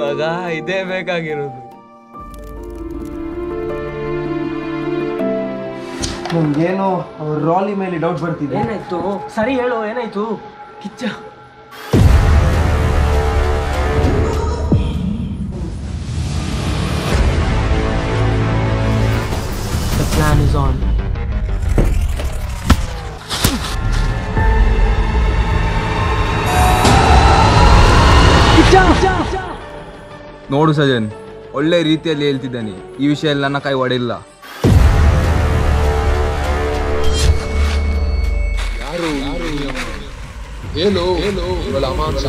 ಮಗ ಇದೇ ಬೇಕಾಗಿರೋದು. ನಮ್ಗೇನೋ ರಾಲಿ ಮೇಲೆ ಡೌಟ್ ಬರ್ತಿದೆ. ಏನಾಯ್ತು? ಸರಿ ಹೇಳು ಏನಾಯ್ತು? Kichcha. The plan is on. ನೋಡು ಸಜನ್ ಒಳ್ಳೆ ರೀತಿಯಲ್ಲಿ ಹೇಳ್ತಿದ್ದಾನೆ. ಈ ವಿಷಯದಲ್ಲಿ ನನ್ನ ಕೈ ಒಡೆಯಿಲ್ಲ. ಏನು? ಏನು? ಅಮಾಂಶ